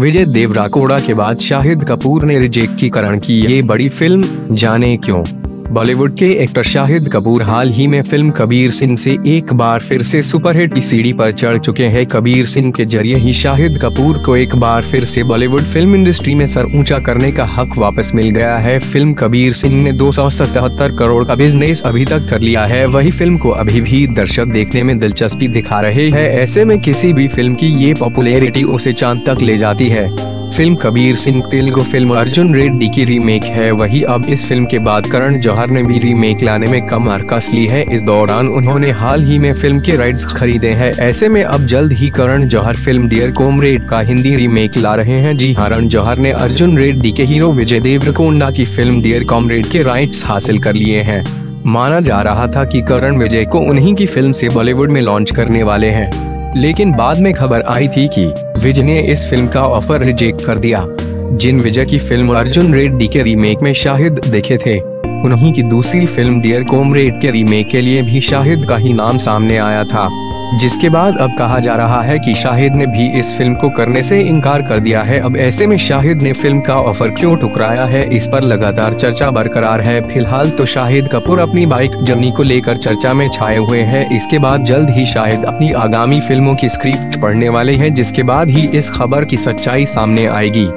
विजय देवराकोड़ा के बाद शाहिद कपूर ने रिजेक्ट की करण की ये बड़ी फ़िल्म, जाने क्यों? बॉलीवुड के एक्टर शाहिद कपूर हाल ही में फ़िल्म कबीर सिंह से एक बार फिर से सुपरहिट की सीढ़ी पर चढ़ चुके हैं। कबीर सिंह के ज़रिए ही शाहिद कपूर को एक बार फिर से बॉलीवुड फ़िल्म इंडस्ट्री में सर ऊँचा करने का हक वापस मिल गया है। फ़िल्म कबीर सिंह ने दो सौ सतहत्तर करोड़ का बिज़नेस अभी तक कर लिया है। वही फ़िल्म को अभी भी दर्शक देखने में दिलचस्पी दिखा रहे हैं। ऐसे में किसी भी फ़िल्म की ये पॉपुलैरिटी उसे चाँद तक ले जाती है। फ़िल्म कबीर सिंह, तेलुगु फ़िल्म अर्जुन रेड्डी की रीमेक है। वही अब इस फ़िल्म के बाद करण जौहर ने भी रीमेक लाने में कम हरकस ली है। इस दौरान उन्होंने हाल ही में फ़िल्म के राइट्स खरीदे हैं। ऐसे में अब जल्द ही करण जौहर फ़िल्म डियर कोमरेड का हिंदी रीमेक ला रहे हैं। जी करण जौहर ने अर्जुन रेड्डी के हीरो विजय देवरकोंडा की फ़िल्म डियर कॉमरेड के राइट्स हासिल कर लिए हैं। माना जा रहा था कि करण विजय को उन्हीं की फ़िल्म से बॉलीवुड में लॉन्च करने वाले हैं। लेकिन बाद में खबर आई थी कि विजय ने इस फ़िल्म का ऑफ़र रिजेक्ट कर दिया, जिन विजय की फ़िल्म अर्जुन रेड्डी के रीमेक में शाहिद देखे थे। उन्हीं की दूसरी फ़िल्म डियर कोमरेड के रीमेक के लिए भी शाहिद का ही नाम सामने आया था। जिसके बाद अब कहा जा रहा है कि शाहिद ने भी इस फ़िल्म को करने से इनकार कर दिया है। अब ऐसे में शाहिद ने फ़िल्म का ऑफ़र क्यों ठुकराया है, इस पर लगातार चर्चा बरकरार है। फ़िलहाल तो शाहिद कपूर अपनी बाइक जर्नी को लेकर चर्चा में छाए हुए हैं। इसके बाद जल्द ही शाहिद अपनी आगामी फ़िल्मों की स्क्रिप्ट पढ़ने वाले हैं, जिसके बाद ही इस खबर की सच्चाई सामने आएगी।